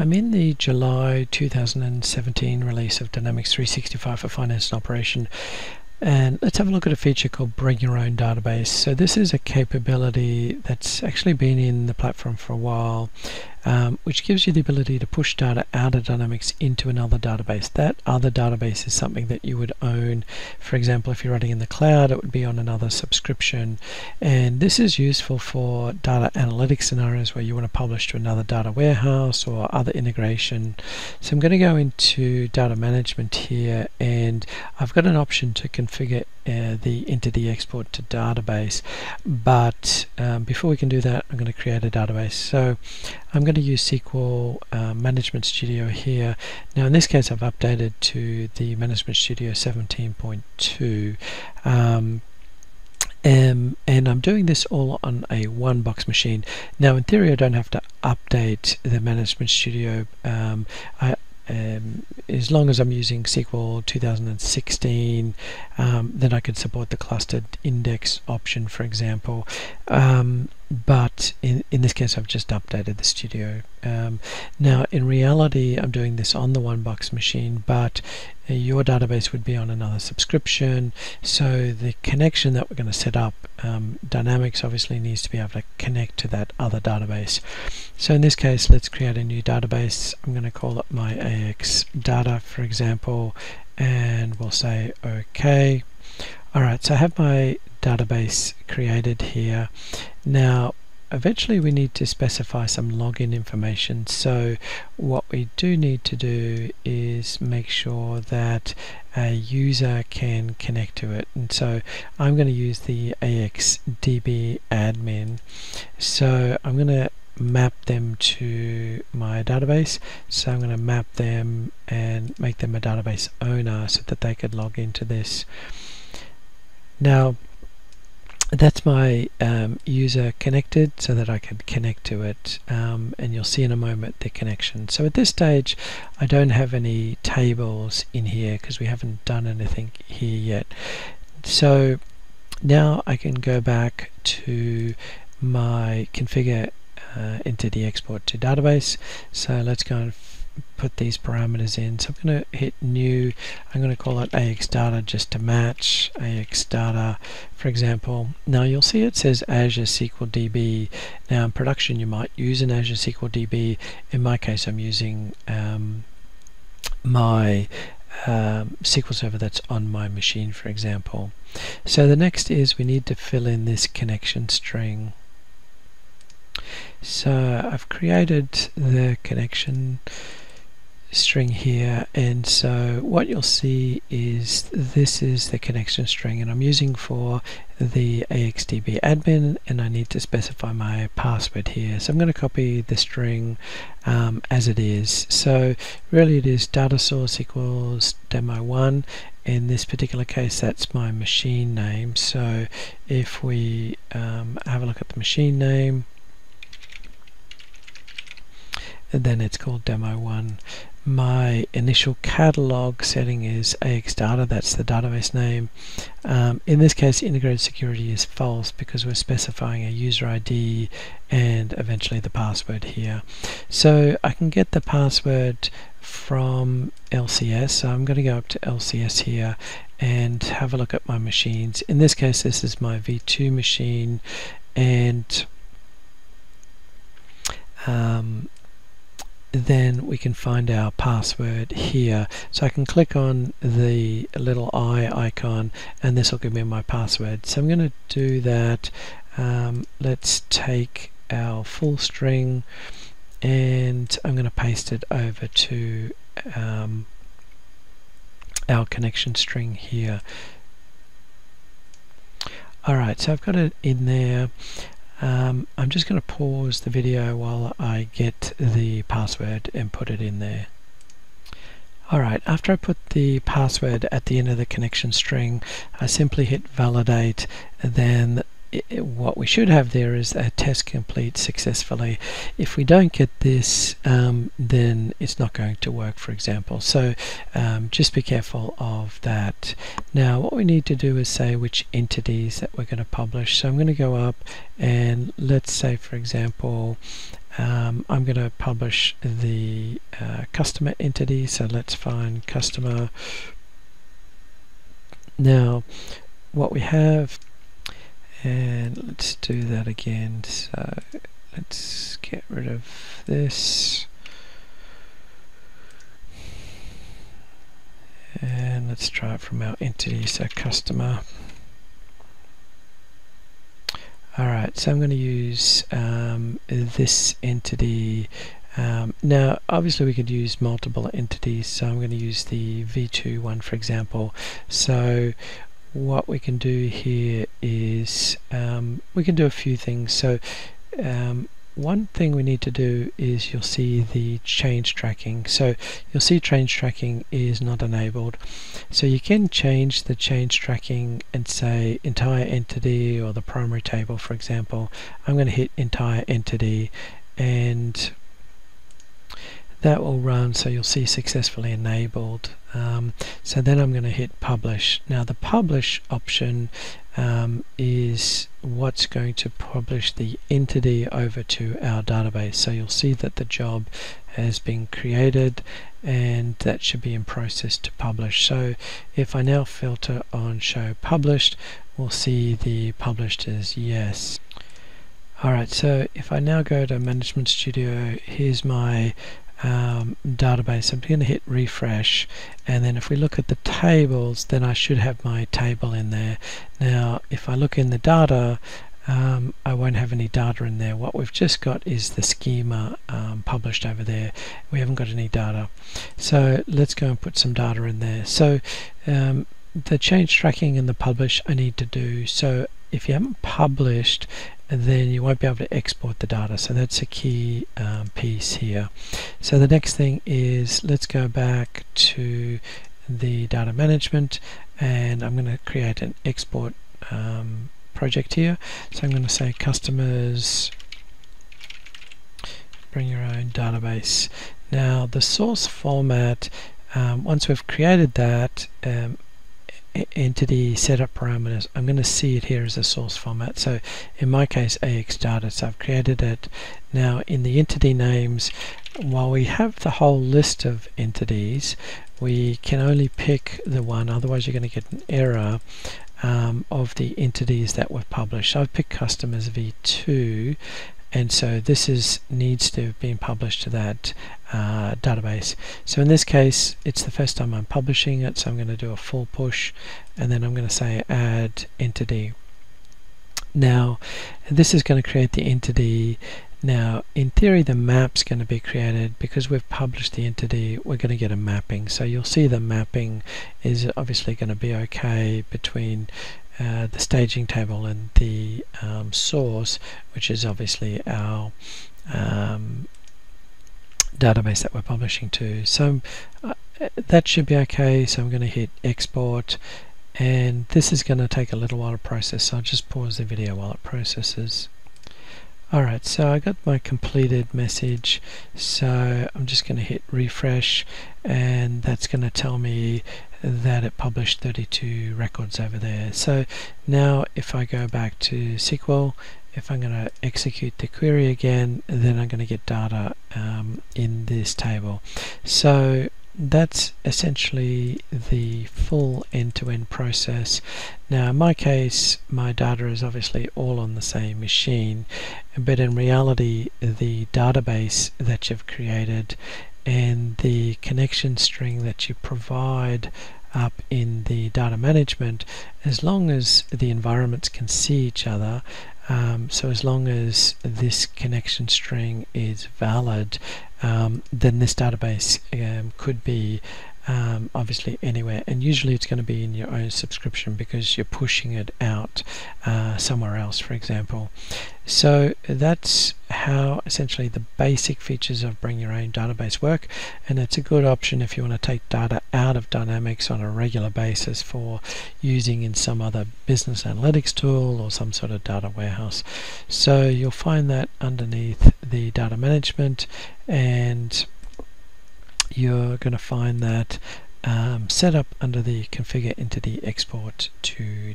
I'm in the July 2017 release of Dynamics 365 for Finance and Operation and let's have a look at a feature called Bring Your Own Database. So this is a capability that's actually been in the platform for a while, um, which gives you the ability to push data out of Dynamics into another database. That other database is something that you would own. For example, if you're running in the cloud, it would be on another subscription. And this is useful for data analytics scenarios where you want to publish to another data warehouse or other integration. So I'm going to go into data management here and I've got an option to configure uh, the entity export to database but um, before we can do that I'm going to create a database so I'm going to use SQL uh, Management Studio here now in this case I've updated to the Management Studio 17.2 um, um, and I'm doing this all on a one box machine. Now in theory I don't have to update the Management Studio. Um, I, um, as long as I'm using SQL 2016 um, then I could support the clustered index option for example um, but in, in this case I've just updated the studio. Um, now in reality I'm doing this on the one box machine but uh, your database would be on another subscription. So the connection that we're going to set up um, Dynamics obviously needs to be able to connect to that other database. So in this case let's create a new database. I'm going to call it my AX data for example and we'll say OK alright so I have my database created here. Now eventually we need to specify some login information. So what we do need to do is make sure that a user can connect to it. And so I'm going to use the AXDB admin. So I'm going to map them to my database. So I'm going to map them and make them a database owner so that they could log into this. Now that's my um, user connected so that I can connect to it um, and you'll see in a moment the connection. So at this stage I don't have any tables in here because we haven't done anything here yet. So now I can go back to my configure uh, entity export to database. So let's go and put these parameters in. So I'm going to hit new. I'm going to call it AX data just to match AX data, for example. Now you'll see it says Azure SQL DB. Now in production you might use an Azure SQL DB. In my case I'm using um, my um, SQL Server that's on my machine, for example. So the next is we need to fill in this connection string. So I've created the connection string here and so what you'll see is this is the connection string and I'm using for the AXDB admin and I need to specify my password here. So I'm going to copy the string um, as it is. So really it is data source equals demo1 in this particular case that's my machine name. So if we um, have a look at the machine name then it's called demo1 my initial catalog setting is AXData, that's the database name. Um, in this case, integrated security is false because we're specifying a user ID and eventually the password here. So I can get the password from LCS. So I'm going to go up to LCS here and have a look at my machines. In this case, this is my V2 machine and um, then we can find our password here. So I can click on the little eye icon and this will give me my password. So I'm going to do that. Um, let's take our full string and I'm going to paste it over to um, our connection string here. Alright, so I've got it in there. Um, I'm just going to pause the video while I get the password and put it in there. Alright, after I put the password at the end of the connection string, I simply hit validate, then what we should have there is a test complete successfully. If we don't get this, um, then it's not going to work, for example. So um, just be careful of that. Now, what we need to do is say which entities that we're going to publish. So I'm going to go up and let's say, for example, um, I'm going to publish the uh, customer entity. So let's find customer. Now, what we have and let's do that again. So let's get rid of this. And let's try it from our entity so customer. Alright so I'm going to use um, this entity. Um, now obviously we could use multiple entities so I'm going to use the v2 one for example. So what we can do here is um, we can do a few things. So um, one thing we need to do is you'll see the change tracking. So you'll see change tracking is not enabled. So you can change the change tracking and say entire entity or the primary table for example. I'm going to hit entire entity and that will run so you'll see successfully enabled. Um, so then I'm going to hit publish. Now the publish option um, is what's going to publish the entity over to our database. So you'll see that the job has been created and that should be in process to publish. So if I now filter on show published we'll see the published as yes. Alright, so if I now go to Management Studio, here's my um, database. I'm going to hit refresh and then if we look at the tables then I should have my table in there. Now if I look in the data um, I won't have any data in there. What we've just got is the schema um, published over there. We haven't got any data. So let's go and put some data in there. So um, the change tracking and the publish I need to do. So if you haven't published then you won't be able to export the data. So that's a key um, piece here. So the next thing is let's go back to the data management and I'm going to create an export um, project here. So I'm going to say customers bring your own database. Now the source format um, once we've created that um, entity setup parameters. I'm going to see it here as a source format. So in my case AX data. So I've created it. Now in the entity names while we have the whole list of entities we can only pick the one. Otherwise you're going to get an error um, of the entities that were published. So I've picked customers v2 and so this is needs to have been published to that uh, database. So in this case, it's the first time I'm publishing it, so I'm going to do a full push, and then I'm going to say add entity. Now, this is going to create the entity. Now, in theory, the map's going to be created because we've published the entity. We're going to get a mapping. So you'll see the mapping is obviously going to be okay between uh, the staging table and the um, source, which is obviously our um, database that we're publishing to. So uh, that should be okay. So I'm going to hit export and this is going to take a little while to process. So I'll just pause the video while it processes. Alright, so I got my completed message, so I'm just going to hit refresh and that's going to tell me that it published 32 records over there. So now if I go back to SQL if I'm going to execute the query again then I'm going to get data um, in this table so that's essentially the full end-to-end -end process. Now in my case my data is obviously all on the same machine but in reality the database that you've created and the connection string that you provide up in the data management as long as the environments can see each other um, so as long as this connection string is valid, um, then this database um, could be um, obviously anywhere. And usually it's going to be in your own subscription because you're pushing it out uh, somewhere else for example. So that's how essentially the basic features of bring your own database work. And it's a good option if you want to take data out of Dynamics on a regular basis for using in some other business analytics tool or some sort of data warehouse. So you'll find that underneath the data management and you're going to find that um, set up under the configure entity export to